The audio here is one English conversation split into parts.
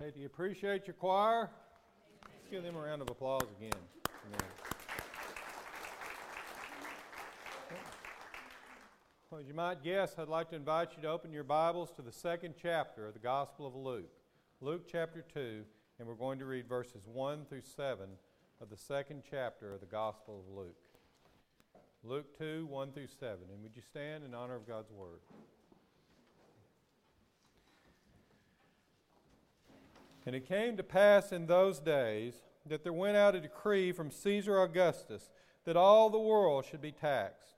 Hey, do you appreciate your choir? Let's give them a round of applause again. Well, as you might guess, I'd like to invite you to open your Bibles to the second chapter of the Gospel of Luke. Luke chapter 2, and we're going to read verses 1 through 7 of the second chapter of the Gospel of Luke. Luke 2, 1 through 7. And would you stand in honor of God's Word? And it came to pass in those days that there went out a decree from Caesar Augustus that all the world should be taxed.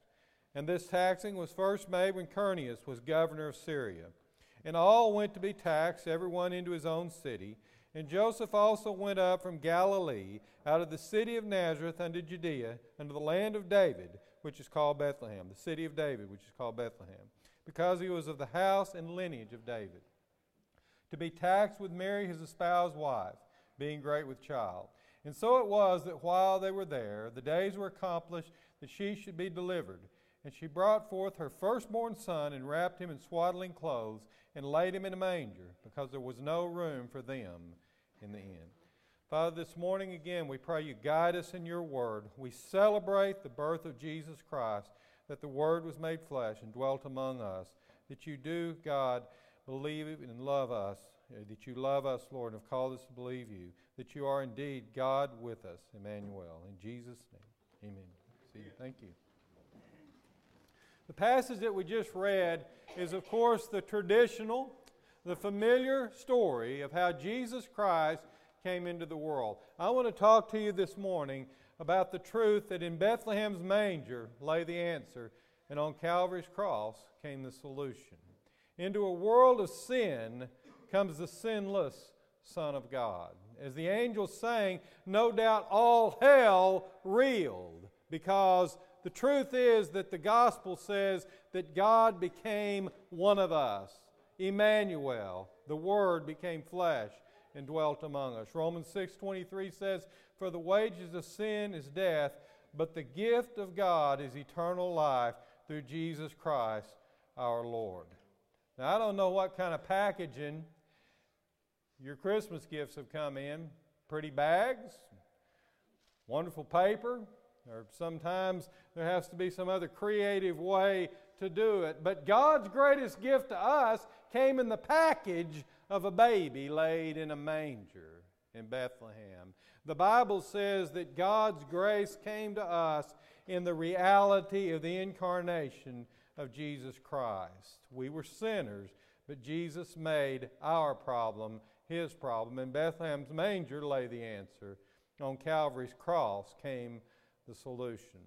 And this taxing was first made when Quirinius was governor of Syria. And all went to be taxed, every one into his own city. And Joseph also went up from Galilee, out of the city of Nazareth unto Judea, unto the land of David, which is called Bethlehem, the city of David, which is called Bethlehem, because he was of the house and lineage of David to be taxed with Mary, his espoused wife, being great with child. And so it was that while they were there, the days were accomplished that she should be delivered. And she brought forth her firstborn son and wrapped him in swaddling clothes and laid him in a manger because there was no room for them in the inn. Father, this morning again, we pray you guide us in your word. We celebrate the birth of Jesus Christ, that the word was made flesh and dwelt among us, that you do, God, believe and love us, uh, that you love us, Lord, and have called us to believe you, that you are indeed God with us, Emmanuel. In Jesus' name, amen. See you. Thank you. The passage that we just read is, of course, the traditional, the familiar story of how Jesus Christ came into the world. I want to talk to you this morning about the truth that in Bethlehem's manger lay the answer, and on Calvary's cross came the solution. Into a world of sin comes the sinless Son of God. As the angels sang, no doubt all hell reeled because the truth is that the gospel says that God became one of us. Emmanuel, the Word became flesh and dwelt among us. Romans 6:23 says, "For the wages of sin is death, but the gift of God is eternal life through Jesus Christ our Lord." Now, I don't know what kind of packaging your Christmas gifts have come in. Pretty bags, wonderful paper, or sometimes there has to be some other creative way to do it. But God's greatest gift to us came in the package of a baby laid in a manger in Bethlehem. The Bible says that God's grace came to us in the reality of the incarnation of Jesus Christ. We were sinners, but Jesus made our problem his problem. In Bethlehem's manger lay the answer. On Calvary's cross came the solution.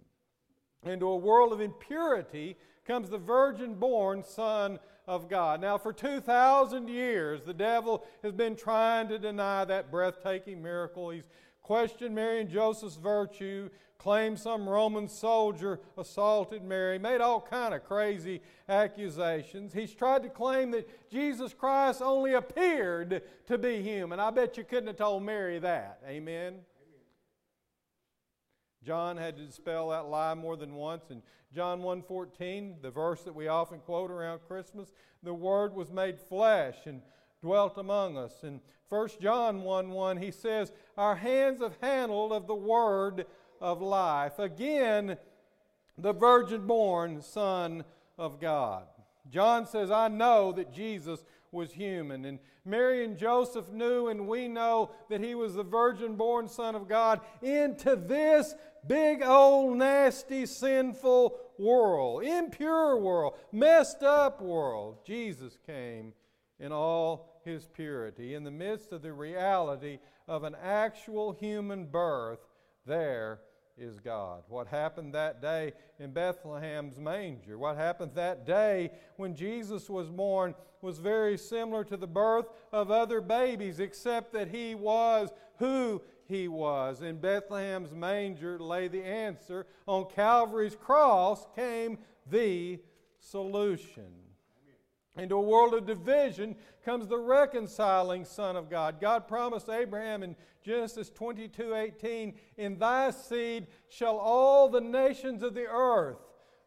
Into a world of impurity comes the virgin born Son of God. Now, for 2,000 years, the devil has been trying to deny that breathtaking miracle. He's questioned Mary and Joseph's virtue, claimed some Roman soldier assaulted Mary, made all kind of crazy accusations. He's tried to claim that Jesus Christ only appeared to be human. I bet you couldn't have told Mary that. Amen. John had to dispel that lie more than once. In John 1:14, the verse that we often quote around Christmas, the Word was made flesh and dwelt among us. In 1 John 1 1, he says, Our hands have handled of the word of life. Again, the virgin born Son of God. John says, I know that Jesus was human. And Mary and Joseph knew, and we know that he was the virgin born Son of God into this big old nasty sinful world, impure world, messed up world. Jesus came in all his purity. In the midst of the reality of an actual human birth, there is God. What happened that day in Bethlehem's manger, what happened that day when Jesus was born, was very similar to the birth of other babies, except that he was who he was. In Bethlehem's manger lay the answer. On Calvary's cross came the solution. Into a world of division comes the reconciling Son of God. God promised Abraham in Genesis 22 18, In thy seed shall all the nations of the earth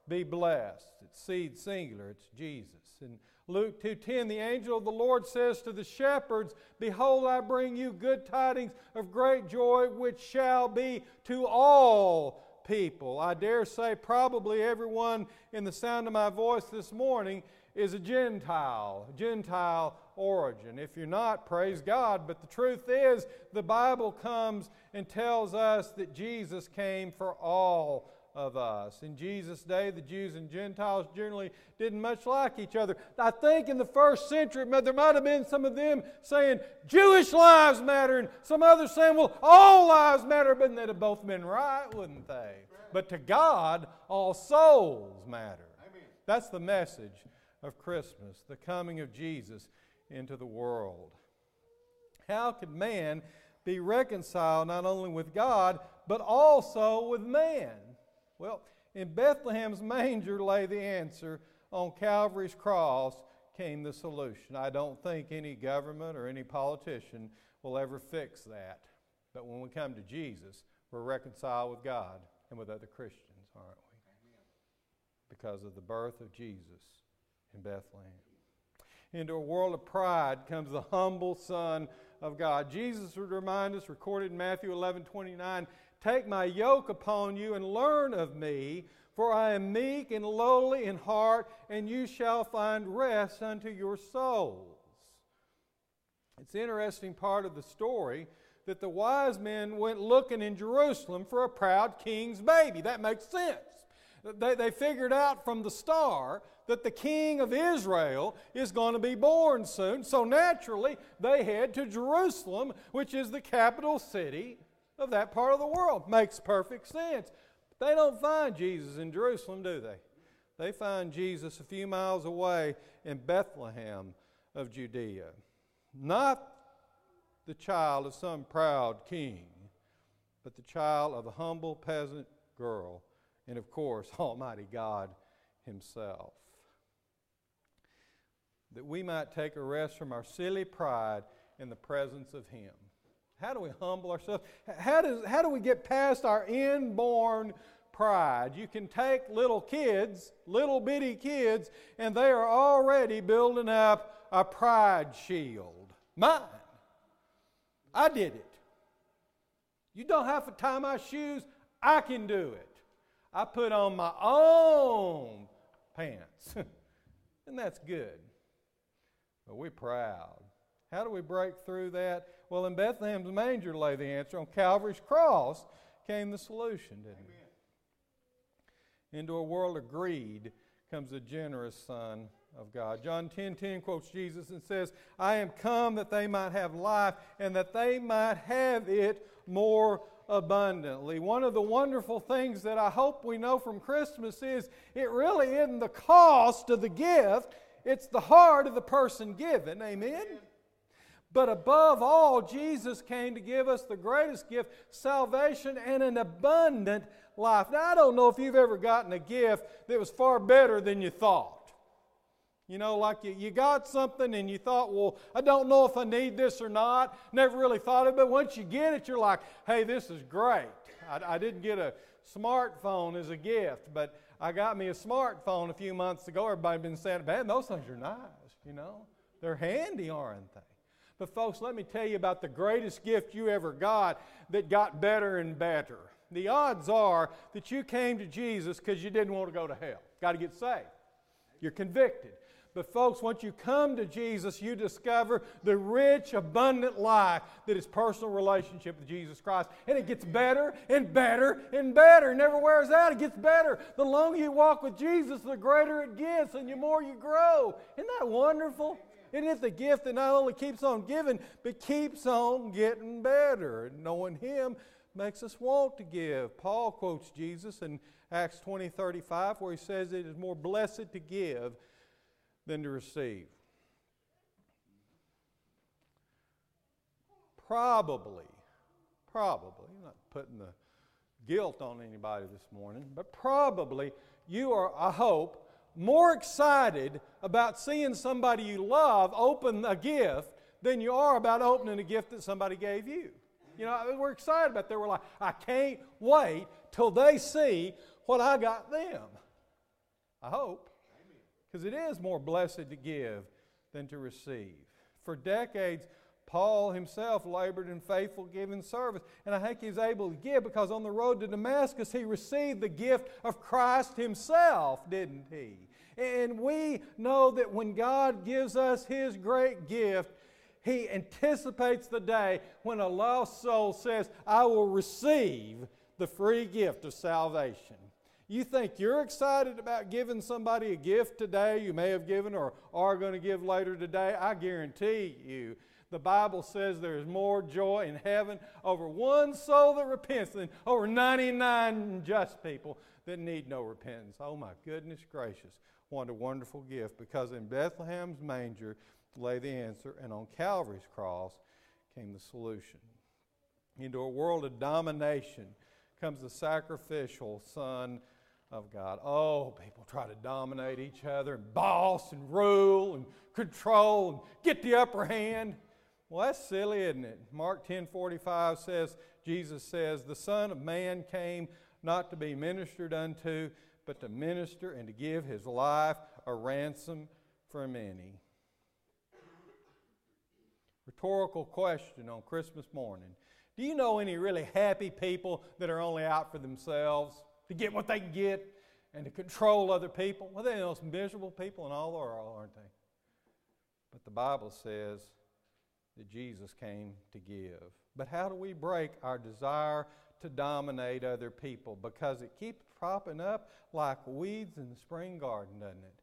be blessed. It's seed singular, it's Jesus. And Luke 2:10 the angel of the Lord says to the shepherds behold I bring you good tidings of great joy which shall be to all people. I dare say probably everyone in the sound of my voice this morning is a Gentile, Gentile origin. If you're not, praise God. But the truth is, the Bible comes and tells us that Jesus came for all of us. In Jesus' day, the Jews and Gentiles generally didn't much like each other. I think in the first century, there might have been some of them saying, Jewish lives matter, and some others saying, well, all lives matter, but they'd have both been right, wouldn't they? But to God, all souls matter. Amen. That's the message of Christmas, the coming of Jesus into the world. How could man be reconciled not only with God, but also with man? Well, in Bethlehem's manger lay the answer. On Calvary's cross came the solution. I don't think any government or any politician will ever fix that. But when we come to Jesus, we're reconciled with God and with other Christians, aren't we? Because of the birth of Jesus in Bethlehem. Into a world of pride comes the humble Son of God. Jesus would remind us, recorded in Matthew 11 29, Take my yoke upon you and learn of me, for I am meek and lowly in heart, and you shall find rest unto your souls. It's an interesting part of the story that the wise men went looking in Jerusalem for a proud king's baby. That makes sense. They, they figured out from the star that the king of Israel is going to be born soon. So naturally, they head to Jerusalem, which is the capital city of that part of the world. Makes perfect sense. They don't find Jesus in Jerusalem, do they? They find Jesus a few miles away in Bethlehem of Judea. Not the child of some proud king, but the child of a humble peasant girl, and of course, Almighty God Himself. That we might take a rest from our silly pride in the presence of Him. How do we humble ourselves? How, does, how do we get past our inborn pride? You can take little kids, little bitty kids, and they are already building up a pride shield. Mine. I did it. You don't have to tie my shoes. I can do it. I put on my own pants. and that's good. But we're proud. How do we break through that? Well, in Bethlehem's manger lay the answer. On Calvary's cross came the solution, didn't Amen. it? Into a world of greed comes the generous Son of God. John 10 10 quotes Jesus and says, I am come that they might have life and that they might have it more abundantly. One of the wonderful things that I hope we know from Christmas is it really isn't the cost of the gift, it's the heart of the person given. Amen? Amen. But above all, Jesus came to give us the greatest gift salvation and an abundant life. Now, I don't know if you've ever gotten a gift that was far better than you thought. You know, like you, you got something and you thought, well, I don't know if I need this or not. Never really thought of it. But once you get it, you're like, hey, this is great. I, I didn't get a smartphone as a gift, but I got me a smartphone a few months ago. Everybody been saying, man, those things are nice, you know. They're handy, aren't they? But, folks, let me tell you about the greatest gift you ever got that got better and better. The odds are that you came to Jesus because you didn't want to go to hell. Got to get saved. You're convicted. But, folks, once you come to Jesus, you discover the rich, abundant life that is personal relationship with Jesus Christ. And it gets better and better and better. It never wears out. It gets better. The longer you walk with Jesus, the greater it gets and the more you grow. Isn't that wonderful? Isn't it the gift that not only keeps on giving, but keeps on getting better? Knowing Him makes us want to give. Paul quotes Jesus in Acts 20 35, where he says, It is more blessed to give than to receive. Probably, probably, I'm not putting the guilt on anybody this morning, but probably you are, I hope, more excited about seeing somebody you love open a gift than you are about opening a gift that somebody gave you. You know, we're excited about that. We're like, I can't wait till they see what I got them. I hope. Because it is more blessed to give than to receive. For decades, Paul himself labored in faithful giving service. And I think he was able to give because on the road to Damascus, he received the gift of Christ himself, didn't he? And we know that when God gives us his great gift, he anticipates the day when a lost soul says, I will receive the free gift of salvation. You think you're excited about giving somebody a gift today you may have given or are going to give later today? I guarantee you the Bible says there's more joy in heaven over one soul that repents than over 99 just people that need no repentance. Oh my goodness gracious. What a wonderful gift because in Bethlehem's manger lay the answer, and on Calvary's cross came the solution. Into a world of domination comes the sacrificial Son of God. Oh, people try to dominate each other and boss and rule and control and get the upper hand. Well, that's silly, isn't it? Mark 10 45 says, Jesus says, The Son of Man came not to be ministered unto, but to minister and to give his life a ransom for many. Rhetorical question on Christmas morning. Do you know any really happy people that are only out for themselves to get what they can get and to control other people? Well, they're the most miserable people in all the world, aren't they? But the Bible says that Jesus came to give. But how do we break our desire to dominate other people? Because it keeps propping up like weeds in the spring garden, doesn't it?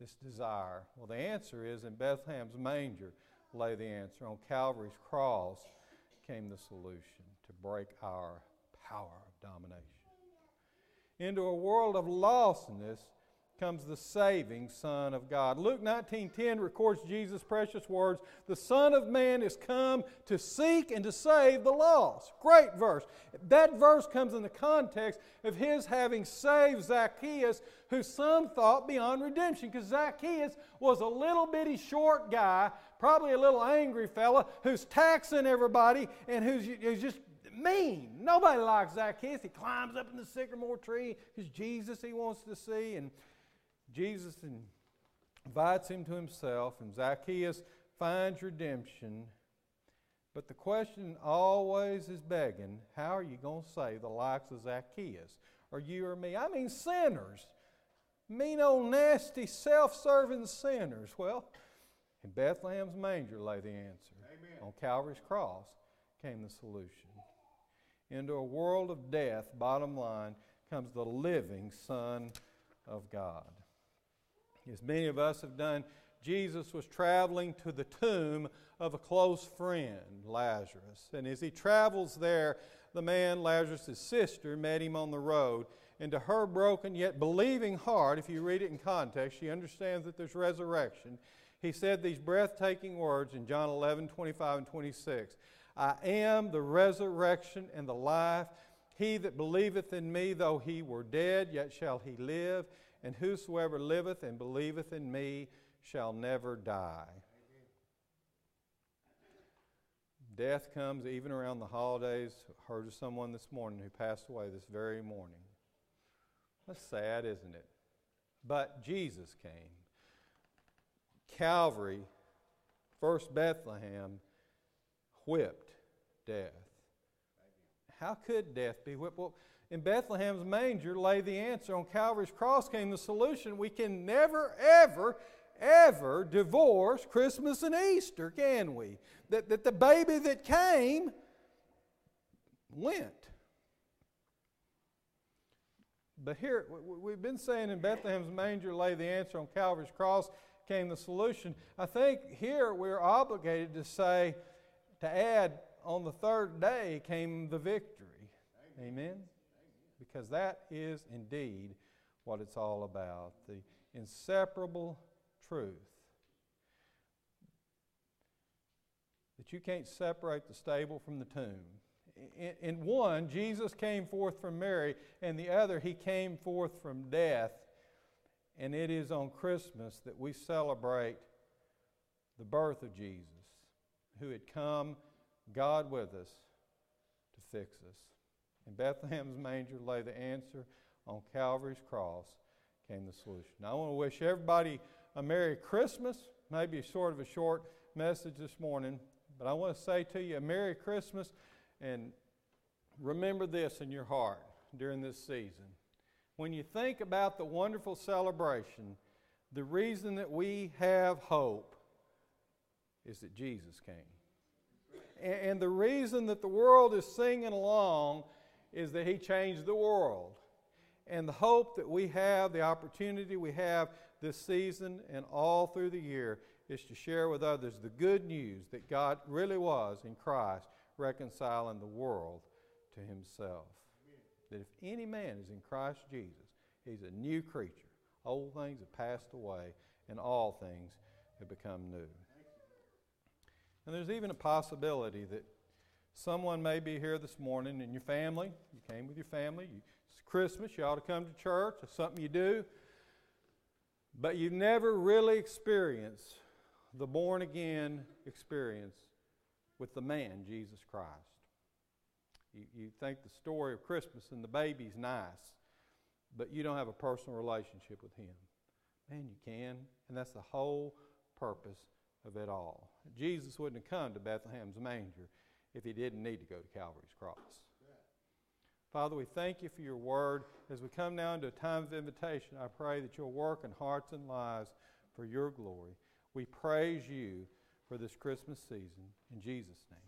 This desire. Well, the answer is in Bethlehem's manger lay the answer. On Calvary's cross came the solution to break our power of domination. Into a world of lostness, comes the saving Son of God. Luke 19:10 records Jesus' precious words, "The Son of Man is come to seek and to save the lost." Great verse. That verse comes in the context of his having saved Zacchaeus, who some thought beyond redemption, because Zacchaeus was a little bitty short guy, probably a little angry fella, who's taxing everybody and who's, who's just mean. Nobody likes Zacchaeus. He climbs up in the sycamore tree because Jesus he wants to see and Jesus invites him to himself, and Zacchaeus finds redemption. But the question always is begging how are you going to save the likes of Zacchaeus, or you or me? I mean, sinners. Mean old, nasty, self serving sinners. Well, in Bethlehem's manger lay the answer. Amen. On Calvary's cross came the solution. Into a world of death, bottom line, comes the living Son of God as many of us have done, Jesus was traveling to the tomb of a close friend, Lazarus. And as he travels there, the man, Lazarus' sister, met him on the road. And to her broken yet believing heart, if you read it in context, she understands that there's resurrection. He said these breathtaking words in John 11, 25 and 26. I am the resurrection and the life. He that believeth in me, though he were dead, yet shall he live and whosoever liveth and believeth in me shall never die. Death comes even around the holidays. Heard of someone this morning who passed away this very morning. That's sad, isn't it? But Jesus came. Calvary, first Bethlehem, whipped death. How could death be whipped? Well, in Bethlehem's manger lay the answer. On Calvary's cross came the solution. We can never, ever, ever divorce Christmas and Easter, can we? That, that the baby that came went. But here, we've been saying in Bethlehem's manger lay the answer, on Calvary's cross came the solution. I think here we're obligated to say, to add, on the third day came the victory. Amen. Amen because that is indeed what it's all about the inseparable truth that you can't separate the stable from the tomb. In, in, one, Jesus came forth from Mary, and the other, he came forth from death. And it is on Christmas that we celebrate the birth of Jesus, who had come, God with us, to fix us. In Bethlehem's manger lay the answer. On Calvary's cross came the solution. Now, I want to wish everybody a Merry Christmas, maybe sort of a short message this morning, but I want to say to you a Merry Christmas and remember this in your heart during this season. When you think about the wonderful celebration, the reason that we have hope is that Jesus came. And the reason that the world is singing along is that He changed the world. And the hope that we have, the opportunity we have this season and all through the year, is to share with others the good news that God really was in Christ reconciling the world to Himself. That if any man is in Christ Jesus, he's a new creature. Old things have passed away, and all things have become new. And there's even a possibility that someone may be here this morning in your family. You came with your family. You, it's Christmas. You ought to come to church. It's something you do. But you've never really experienced the born again experience with the man, Jesus Christ. You, you think the story of Christmas and the baby's nice, but you don't have a personal relationship with him. Man, you can. And that's the whole purpose of it all. Jesus wouldn't have come to Bethlehem's manger if he didn't need to go to Calvary's cross. Father, we thank you for your word. As we come now into a time of invitation, I pray that you'll work in hearts and lives for your glory. We praise you for this Christmas season. In Jesus' name.